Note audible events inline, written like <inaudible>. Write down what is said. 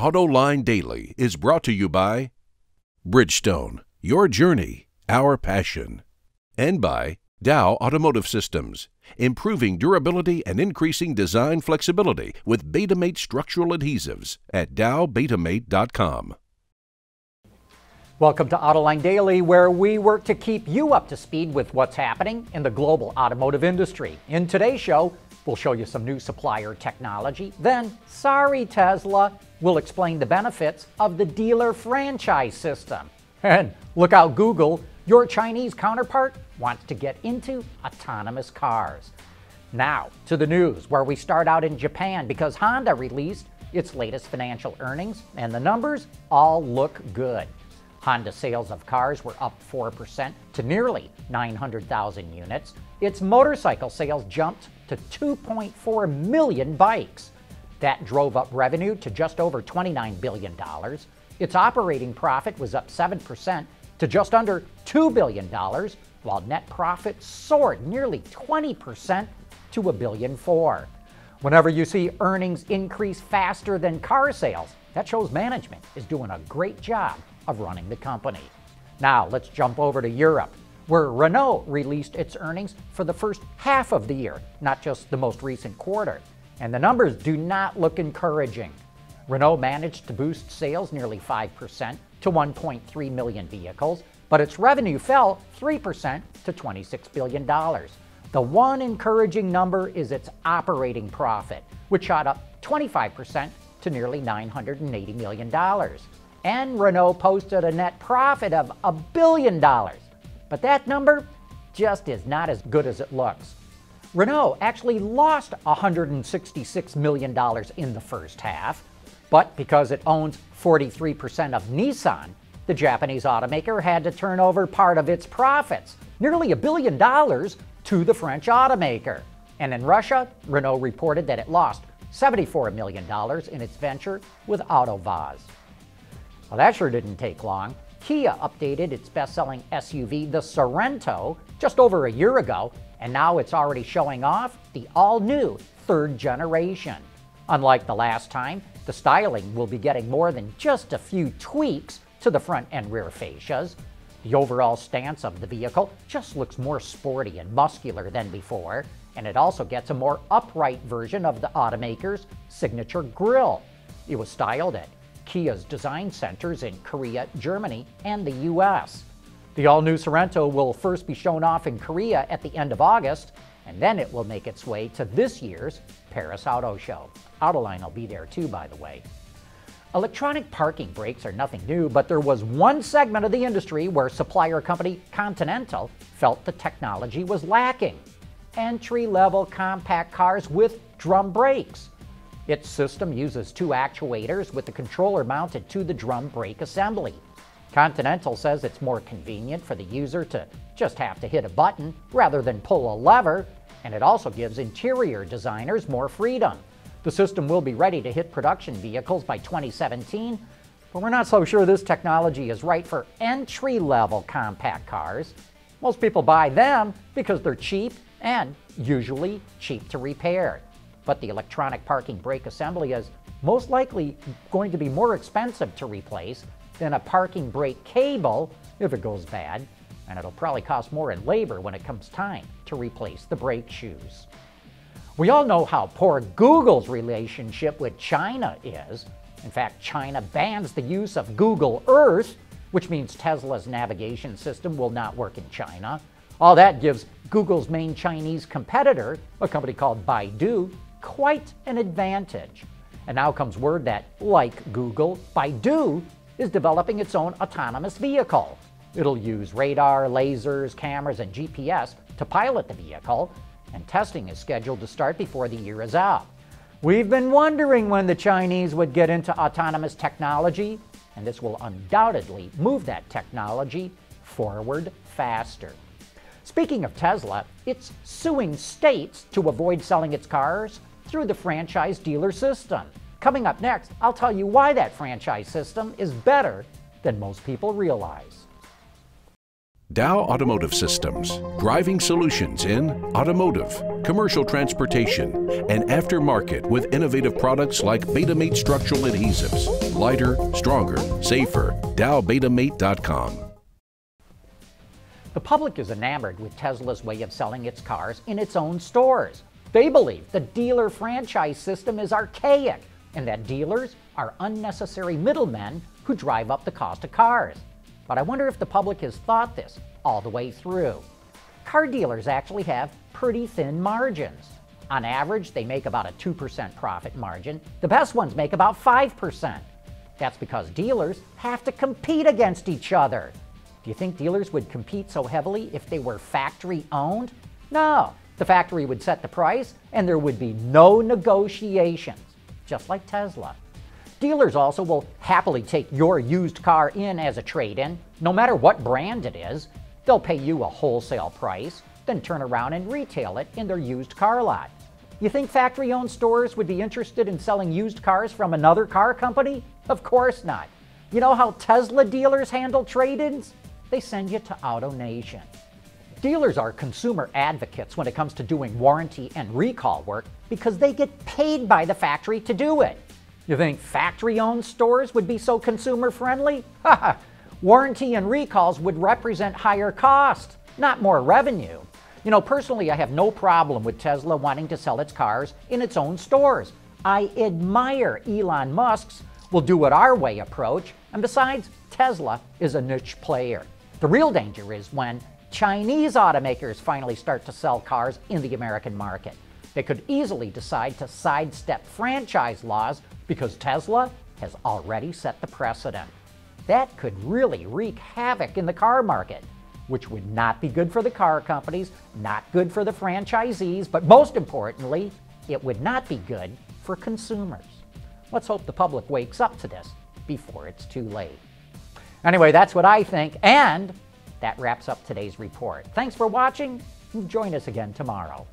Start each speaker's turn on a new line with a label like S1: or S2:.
S1: AutoLine Daily is brought to you by Bridgestone, your journey, our passion, and by Dow Automotive Systems, improving durability and increasing design flexibility with Betamate structural adhesives at dowbetamate.com.
S2: Welcome to Autoline Daily, where we work to keep you up to speed with what's happening in the global automotive industry. In today's show, we'll show you some new supplier technology. Then, sorry Tesla, we'll explain the benefits of the dealer franchise system. And look out, Google, your Chinese counterpart wants to get into autonomous cars. Now, to the news, where we start out in Japan because Honda released its latest financial earnings, and the numbers all look good. Honda sales of cars were up 4% to nearly 900,000 units. Its motorcycle sales jumped to 2.4 million bikes. That drove up revenue to just over $29 billion. Its operating profit was up 7% to just under $2 billion, while net profit soared nearly 20% to a billion four. Whenever you see earnings increase faster than car sales, that shows management is doing a great job of running the company. Now, let's jump over to Europe, where Renault released its earnings for the first half of the year, not just the most recent quarter. And the numbers do not look encouraging. Renault managed to boost sales nearly 5% to 1.3 million vehicles, but its revenue fell 3% to $26 billion. The one encouraging number is its operating profit, which shot up 25% to nearly $980 million. And Renault posted a net profit of a billion dollars. But that number just is not as good as it looks. Renault actually lost $166 million in the first half, but because it owns 43% of Nissan, the Japanese automaker had to turn over part of its profits, nearly a billion dollars, to the French automaker. And in Russia, Renault reported that it lost $74 million in its venture with AutoVAZ. Well, that sure didn't take long. Kia updated its best selling SUV, the Sorento, just over a year ago, and now it's already showing off the all new third generation. Unlike the last time, the styling will be getting more than just a few tweaks to the front and rear fascias. The overall stance of the vehicle just looks more sporty and muscular than before, and it also gets a more upright version of the automaker's signature grille. It was styled at Kia's design centers in Korea, Germany, and the US. The all new Sorento will first be shown off in Korea at the end of August, and then it will make its way to this year's Paris Auto Show. Autoline will be there too, by the way. Electronic parking brakes are nothing new, but there was one segment of the industry where supplier company Continental felt the technology was lacking entry level compact cars with drum brakes. Its system uses two actuators with the controller mounted to the drum brake assembly. Continental says it's more convenient for the user to just have to hit a button rather than pull a lever, and it also gives interior designers more freedom. The system will be ready to hit production vehicles by 2017, but we're not so sure this technology is right for entry level compact cars. Most people buy them because they're cheap and usually cheap to repair but the electronic parking brake assembly is most likely going to be more expensive to replace than a parking brake cable if it goes bad, and it'll probably cost more in labor when it comes time to replace the brake shoes. We all know how poor Google's relationship with China is. In fact, China bans the use of Google Earth, which means Tesla's navigation system will not work in China. All that gives Google's main Chinese competitor, a company called Baidu, quite an advantage. And now comes word that, like Google, Baidu is developing its own autonomous vehicle. It'll use radar, lasers, cameras, and GPS to pilot the vehicle, and testing is scheduled to start before the year is out. We've been wondering when the Chinese would get into autonomous technology, and this will undoubtedly move that technology forward faster. Speaking of Tesla, it's suing states to avoid selling its cars through the franchise dealer system. Coming up next, I'll tell you why that franchise system is better than most people realize.
S1: Dow Automotive Systems, driving solutions in automotive, commercial transportation, and aftermarket with innovative products like Betamate structural adhesives. Lighter, stronger, safer. DowBetamate.com.
S2: The public is enamored with Tesla's way of selling its cars in its own stores. They believe the dealer franchise system is archaic and that dealers are unnecessary middlemen who drive up the cost of cars. But I wonder if the public has thought this all the way through. Car dealers actually have pretty thin margins. On average, they make about a 2% profit margin. The best ones make about 5%. That's because dealers have to compete against each other. Do you think dealers would compete so heavily if they were factory owned? No. The factory would set the price and there would be no negotiations, just like Tesla. Dealers also will happily take your used car in as a trade in, no matter what brand it is. They'll pay you a wholesale price, then turn around and retail it in their used car lot. You think factory owned stores would be interested in selling used cars from another car company? Of course not. You know how Tesla dealers handle trade ins? They send you to AutoNation. Dealers are consumer advocates when it comes to doing warranty and recall work because they get paid by the factory to do it. You think factory owned stores would be so consumer friendly? <laughs> Warranty and recalls would represent higher cost, not more revenue. You know, personally, I have no problem with Tesla wanting to sell its cars in its own stores. I admire Elon Musk's we'll do it our way approach, and besides, Tesla is a niche player. The real danger is when Chinese automakers finally start to sell cars in the American market. They could easily decide to sidestep franchise laws because Tesla has already set the precedent. That could really wreak havoc in the car market, which would not be good for the car companies, not good for the franchisees, but most importantly, it would not be good for consumers. Let's hope the public wakes up to this before it's too late. Anyway, that's what I think, and that wraps up today's report. Thanks for watching. Join us again tomorrow.